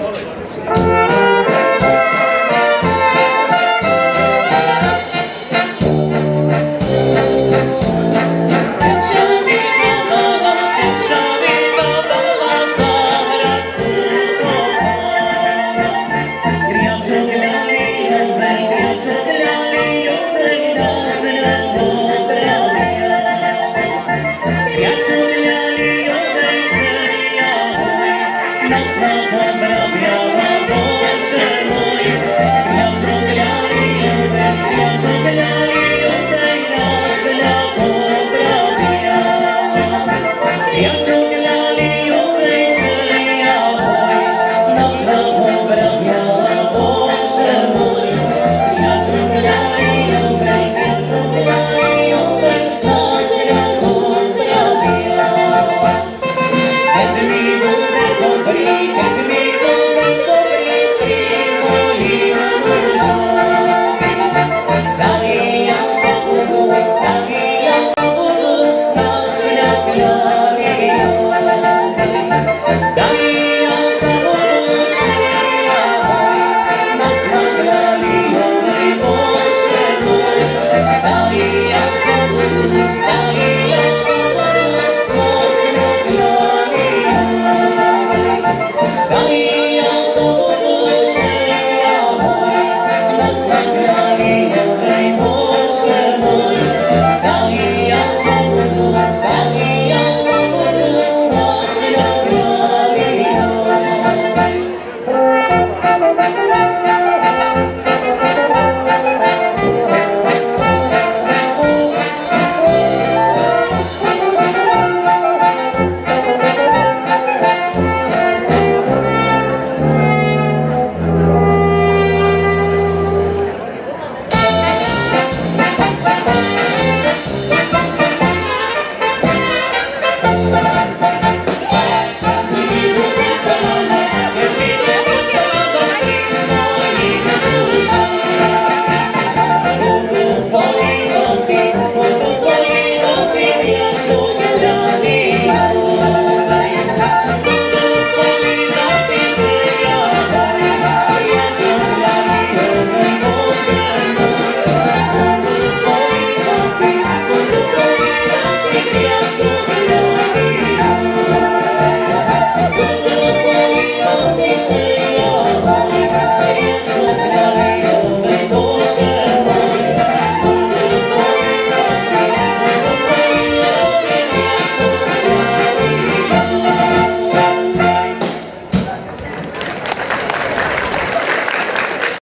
tomorrow. na całą wrobiała Boże mój.